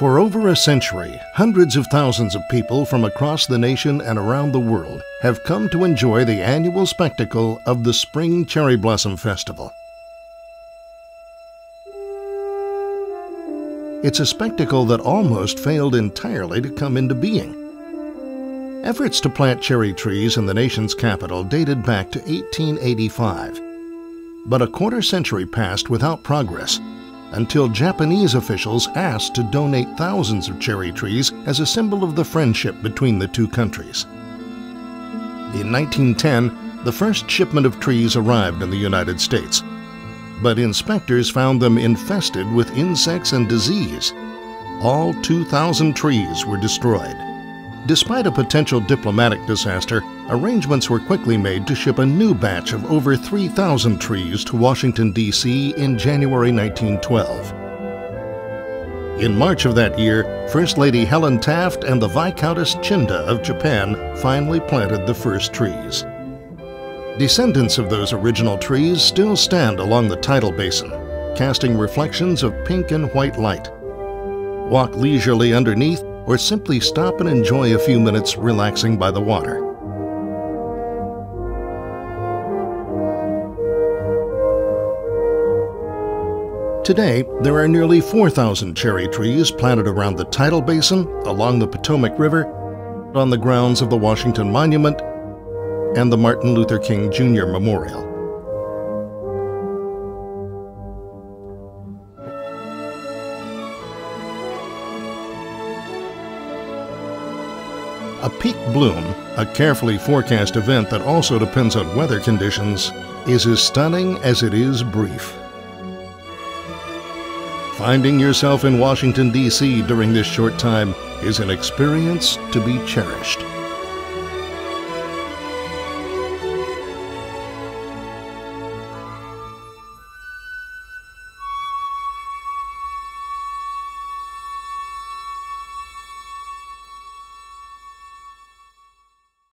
For over a century, hundreds of thousands of people from across the nation and around the world have come to enjoy the annual spectacle of the Spring Cherry Blossom Festival. It's a spectacle that almost failed entirely to come into being. Efforts to plant cherry trees in the nation's capital dated back to 1885. But a quarter century passed without progress until Japanese officials asked to donate thousands of cherry trees as a symbol of the friendship between the two countries. In 1910, the first shipment of trees arrived in the United States, but inspectors found them infested with insects and disease. All 2,000 trees were destroyed. Despite a potential diplomatic disaster, arrangements were quickly made to ship a new batch of over 3,000 trees to Washington, D.C. in January 1912. In March of that year, First Lady Helen Taft and the Viscountess Chinda of Japan finally planted the first trees. Descendants of those original trees still stand along the tidal basin, casting reflections of pink and white light. Walk leisurely underneath or simply stop and enjoy a few minutes relaxing by the water. Today, there are nearly 4,000 cherry trees planted around the tidal basin, along the Potomac River, on the grounds of the Washington Monument, and the Martin Luther King Jr. Memorial. A peak bloom, a carefully forecast event that also depends on weather conditions, is as stunning as it is brief. Finding yourself in Washington, D.C. during this short time is an experience to be cherished.